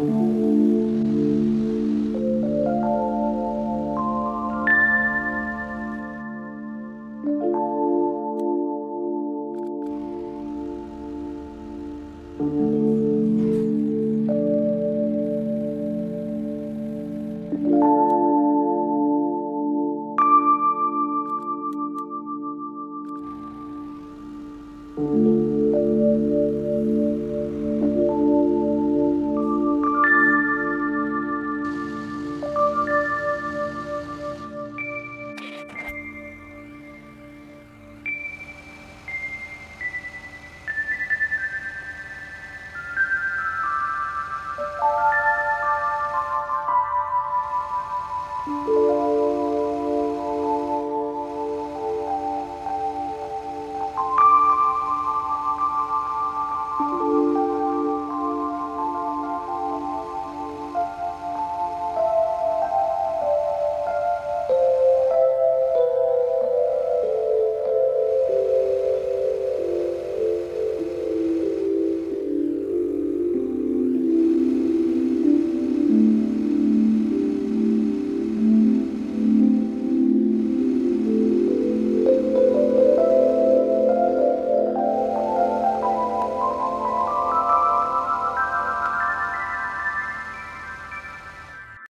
Mm-hmm.